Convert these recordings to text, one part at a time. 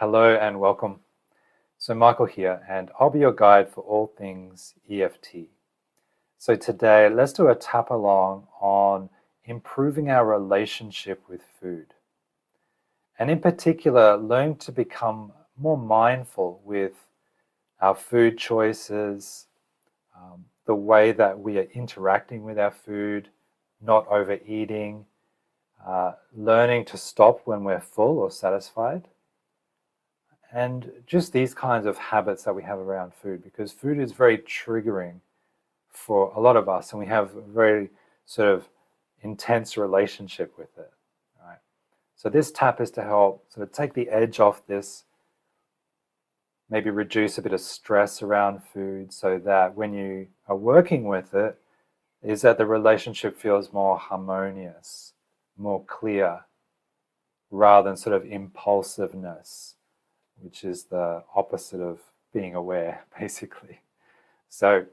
Hello and welcome. So, Michael here, and I'll be your guide for all things EFT. So, today let's do a tap along on improving our relationship with food. And in particular, learn to become more mindful with our food choices, um, the way that we are interacting with our food, not overeating, uh, learning to stop when we're full or satisfied and just these kinds of habits that we have around food because food is very triggering for a lot of us and we have a very sort of intense relationship with it right? So this tap is to help sort of take the edge off this maybe reduce a bit of stress around food so that when you are working with it is that the relationship feels more harmonious more clear rather than sort of impulsiveness which is the opposite of being aware, basically. So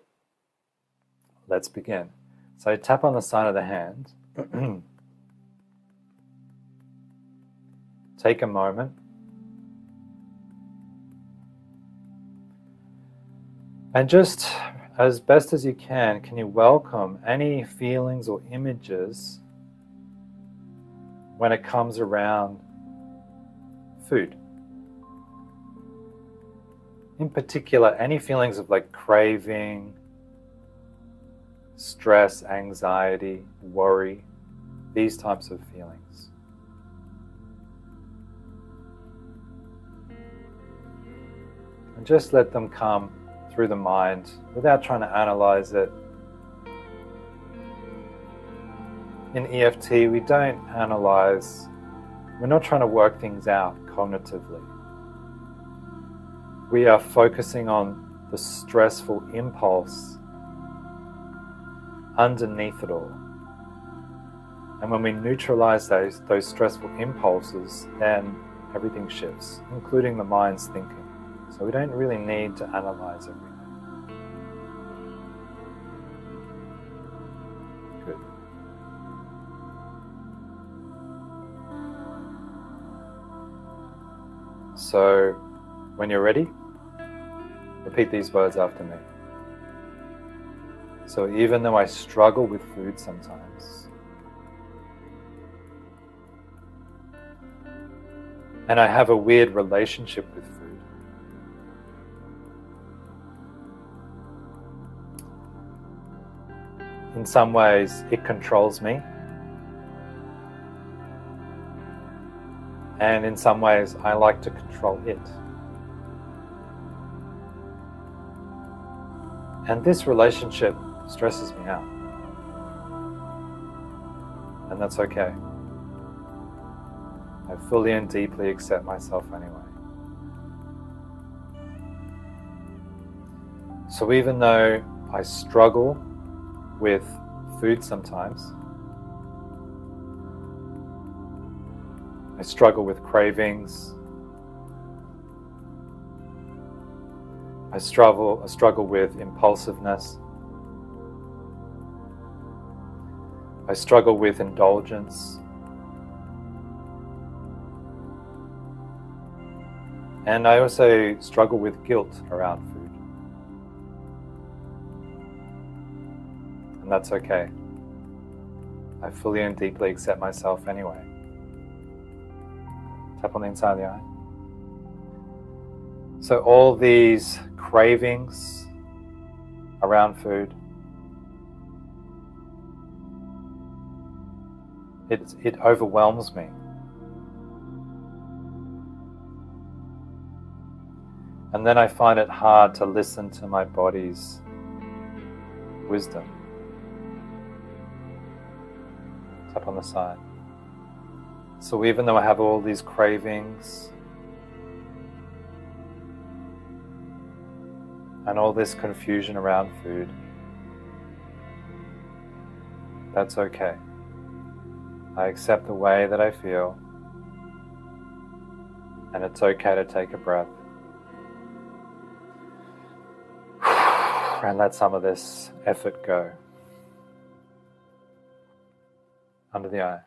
let's begin. So tap on the side of the hand. Take a moment. And just as best as you can, can you welcome any feelings or images when it comes around food? In particular, any feelings of like craving, stress, anxiety, worry, these types of feelings. And just let them come through the mind without trying to analyze it. In EFT, we don't analyze, we're not trying to work things out cognitively we are focusing on the stressful impulse underneath it all. And when we neutralize those, those stressful impulses, then everything shifts, including the mind's thinking. So we don't really need to analyze everything. Good. So when you're ready, repeat these words after me. So, even though I struggle with food sometimes, and I have a weird relationship with food, in some ways it controls me. And in some ways, I like to control it. And this relationship stresses me out. And that's okay. I fully and deeply accept myself anyway. So even though I struggle with food sometimes, I struggle with cravings, I struggle, I struggle with impulsiveness. I struggle with indulgence. And I also struggle with guilt around food. And that's okay. I fully and deeply accept myself anyway. Tap on the inside of the eye. So, all these cravings around food, it, it overwhelms me. And then I find it hard to listen to my body's wisdom. Tap on the side. So even though I have all these cravings, and all this confusion around food. That's okay. I accept the way that I feel, and it's okay to take a breath. And let some of this effort go. Under the eye.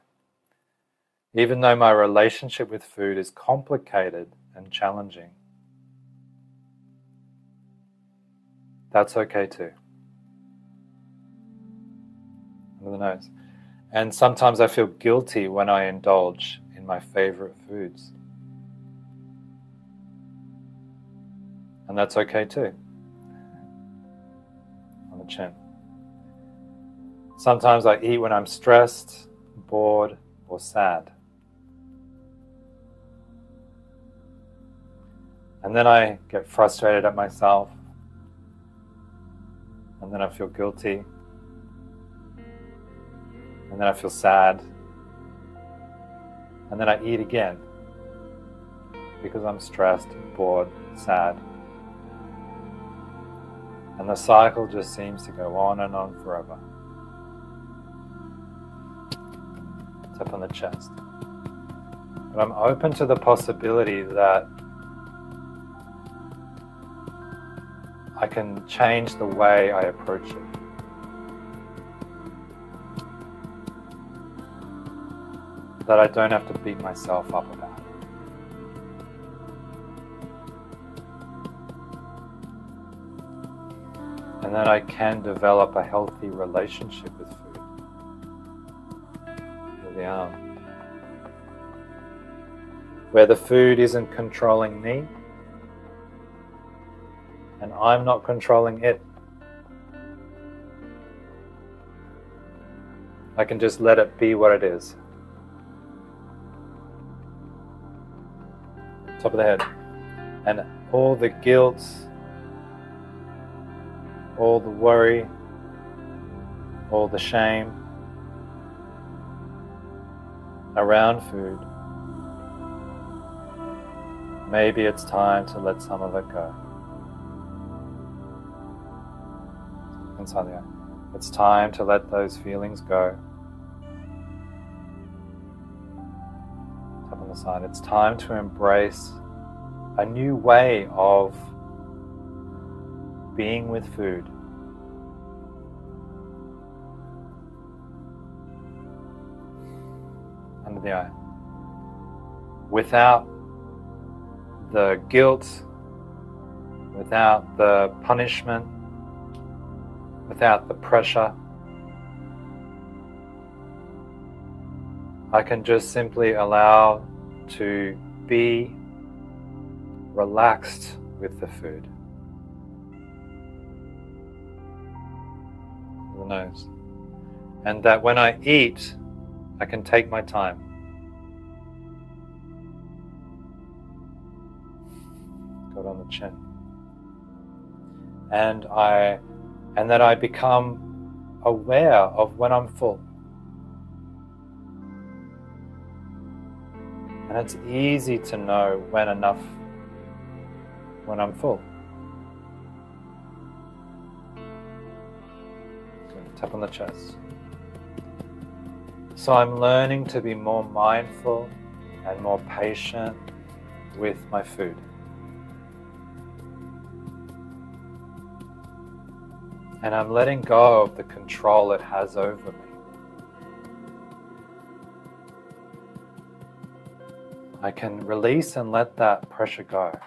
Even though my relationship with food is complicated and challenging. That's okay too. Under the nose. And sometimes I feel guilty when I indulge in my favorite foods. And that's okay too. On the chin. Sometimes I eat when I'm stressed, bored, or sad. And then I get frustrated at myself. And then I feel guilty. And then I feel sad. And then I eat again because I'm stressed, bored, sad. And the cycle just seems to go on and on forever. Tap on the chest. But I'm open to the possibility that I can change the way I approach it. That I don't have to beat myself up about it. And that I can develop a healthy relationship with food. Where the food isn't controlling me, and I'm not controlling it. I can just let it be what it is. Top of the head. And all the guilt, all the worry, all the shame around food. Maybe it's time to let some of it go. Eye. It's time to let those feelings go. Tap on the side. It's time to embrace a new way of being with food. Under the eye. Without the guilt, without the punishment, without the pressure. I can just simply allow to be relaxed with the food. The nose. And that when I eat, I can take my time. Got on the chin. And I and that I become aware of when I'm full. And it's easy to know when enough, when I'm full. Tap on the chest. So I'm learning to be more mindful and more patient with my food. And I'm letting go of the control it has over me. I can release and let that pressure go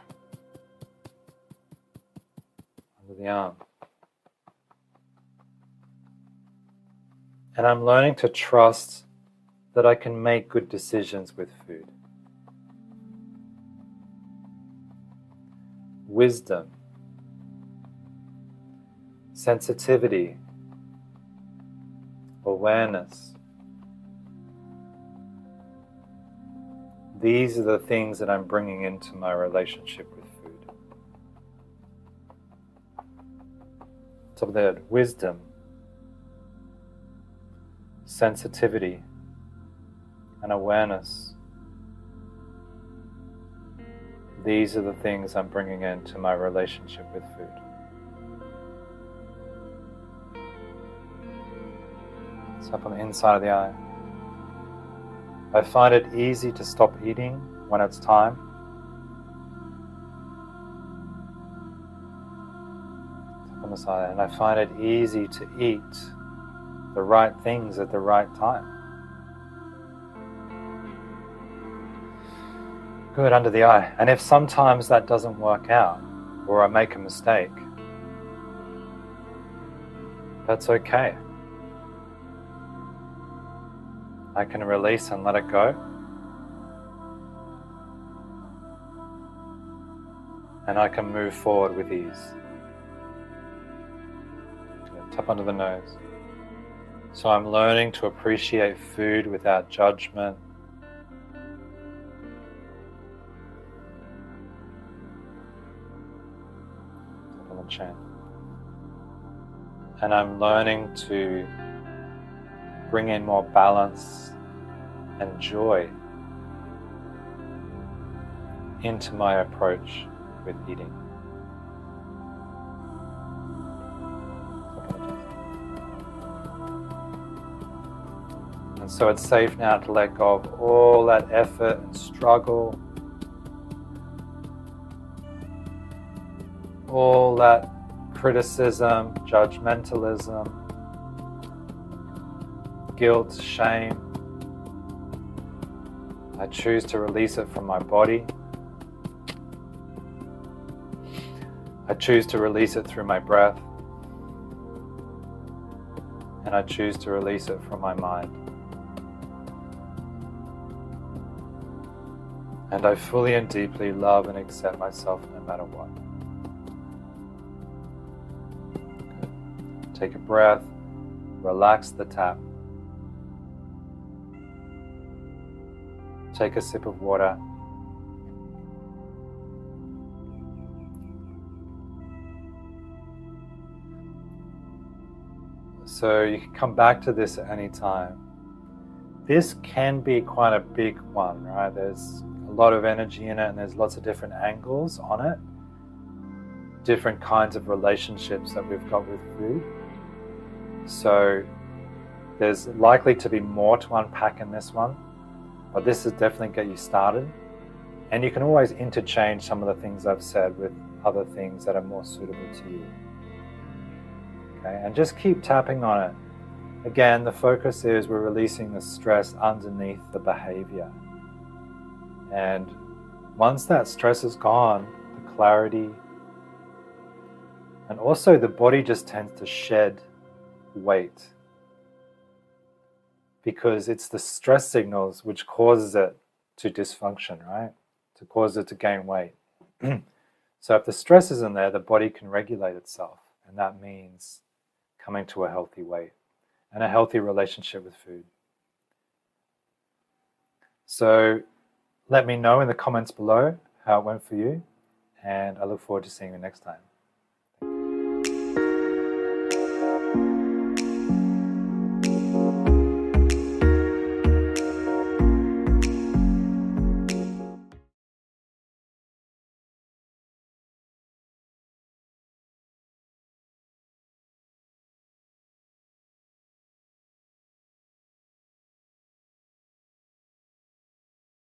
under the arm. And I'm learning to trust that I can make good decisions with food. Wisdom sensitivity, awareness. These are the things that I'm bringing into my relationship with food. The head, wisdom, sensitivity, and awareness. These are the things I'm bringing into my relationship with food. Up on the inside of the eye. I find it easy to stop eating when it's time. Up on the side, and I find it easy to eat the right things at the right time. Good, under the eye. And if sometimes that doesn't work out or I make a mistake, that's okay. I can release and let it go. And I can move forward with ease. Tap under the nose. So I'm learning to appreciate food without judgment. And I'm learning to bring in more balance and joy into my approach with eating. And so it's safe now to let go of all that effort and struggle, all that criticism, judgmentalism, guilt, shame. I choose to release it from my body. I choose to release it through my breath. And I choose to release it from my mind. And I fully and deeply love and accept myself no matter what. Take a breath, relax the tap. Take a sip of water. So you can come back to this at any time. This can be quite a big one, right? There's a lot of energy in it, and there's lots of different angles on it, different kinds of relationships that we've got with food. So there's likely to be more to unpack in this one, but this is definitely get you started. And you can always interchange some of the things I've said with other things that are more suitable to you. Okay, and just keep tapping on it. Again, the focus is we're releasing the stress underneath the behavior. And once that stress is gone, the clarity, and also the body just tends to shed weight because it's the stress signals which causes it to dysfunction, right? To cause it to gain weight. so if the stress isn't there, the body can regulate itself, and that means coming to a healthy weight and a healthy relationship with food. So let me know in the comments below how it went for you, and I look forward to seeing you next time.